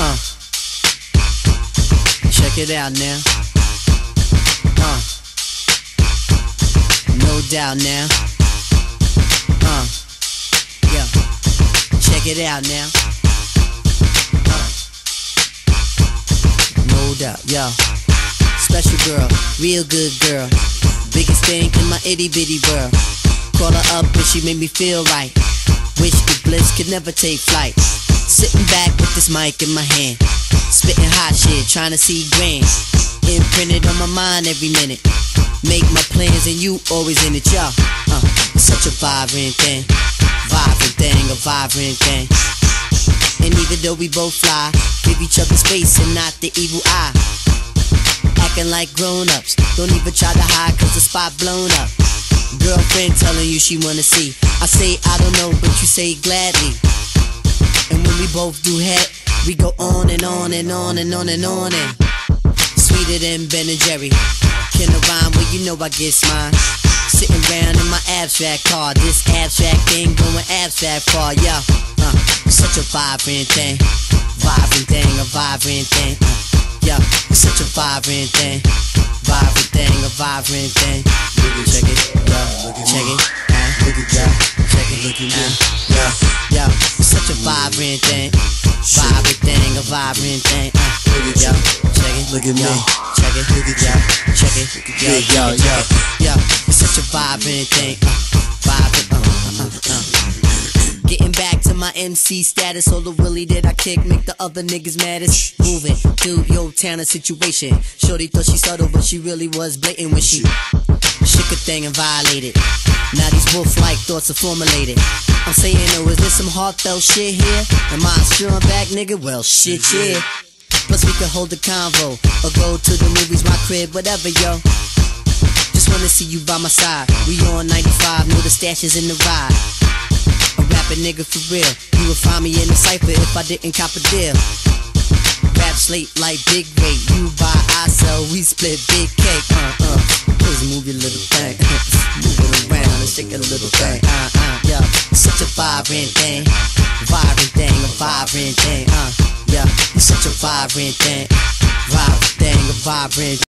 Uh. Check it out now. Uh. No doubt now. Uh. Yeah. Check it out now. Uh. No doubt, yo. Special girl, real good girl. Biggest thing in my itty bitty world. Call her up and she made me feel right. Wish the bliss could never take flight. This mic in my hand. Spitting hot shit, trying to see grand. Imprinted on my mind every minute. Make my plans and you always in it, y'all. Uh, it's such a vibrant thing. Vibrant thing, a vibrant thing. And even though we both fly, give each other space and not the evil eye. Acting like grown ups. Don't even try to hide cause the spot blown up. Girlfriend telling you she wanna see. I say I don't know, but you say gladly. When we both do head, we go on and on and on and on and on and sweeter than Ben and Jerry. Can I rhyme? Well, you know I get mine. Sitting round in my abstract car, this abstract thing going abstract far, yeah. Uh, such a vibrant thing, vibrant thing, a vibrant thing. Uh, yeah, it's such a vibrant thing, vibrant thing, a vibrant thing. Check it, yeah, check it, uh, at yeah, check it, look at uh, vibrant thing, vibrant thing, a vibrant thing. Uh, yeah, check it, Look at me. check it, look at yeah, check it, yeah, Big yo, it, yo. check it's such a vibrant thing, uh, vibrant, uh, uh, uh, uh. Getting back to my MC status, all the willy that I kick make the other niggas maddest. Moving to your town and situation. Shorty thought she subtle, but she really was blatant when she shook a thing and violated. Now these wolf-like thoughts are formulated. I'm saying, oh, is this some heartfelt shit here? Am I strong back nigga? Well, shit, yeah. Plus we could hold a convo or go to the movies, my crib, whatever, yo. Just wanna see you by my side. We on 95, know the stash is in the ride. A rapping nigga for real. You would find me in the cypher if I didn't cop a deal. Rap slate like big weight. You buy, I sell, we split big cake. Uh uh. Please move your little thing. move it around and shake a little thing. Uh uh. Yeah. Such a vibrant thing. Vibrant thing, a vibrant thing. Uh. Yeah. You're such a vibrant thing. Vibrant thing, a vibrant